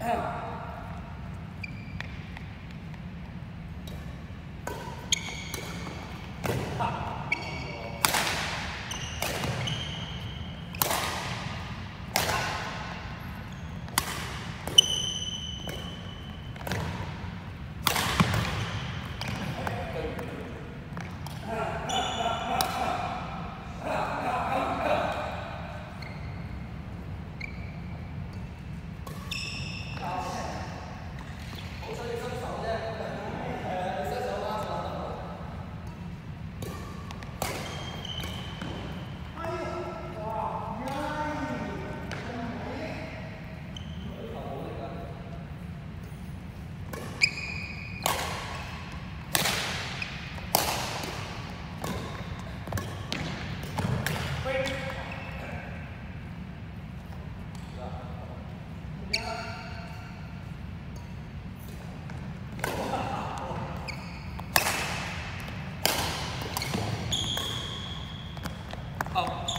L. 好。